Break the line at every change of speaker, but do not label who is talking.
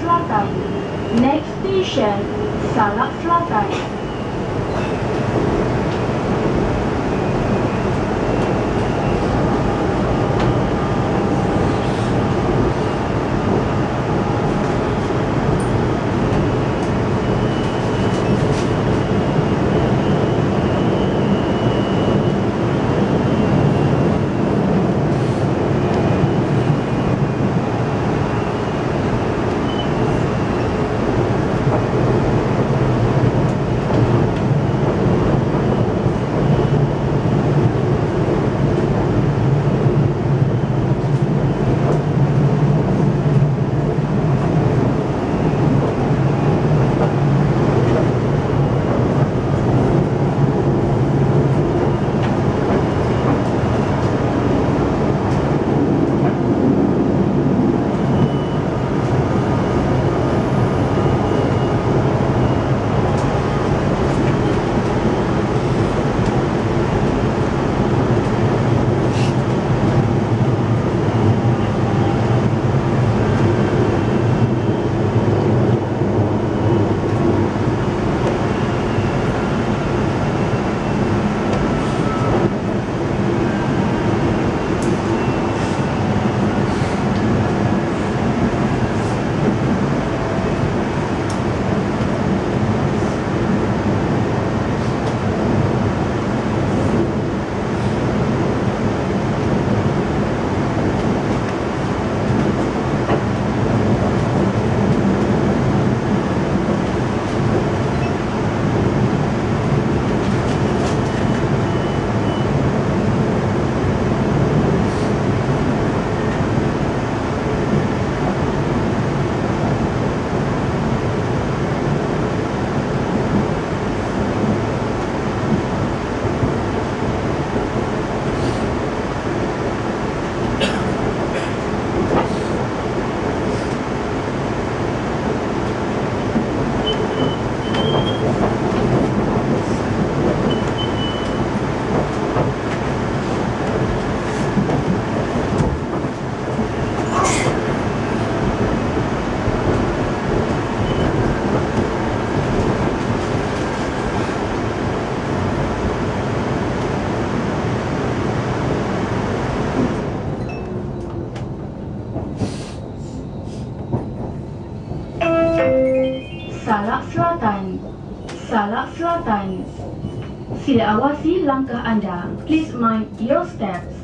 Selatan. Next station, Salak Selatan. Selatan. Salak Selatan. Sila awasi langkah anda. Please mind your steps.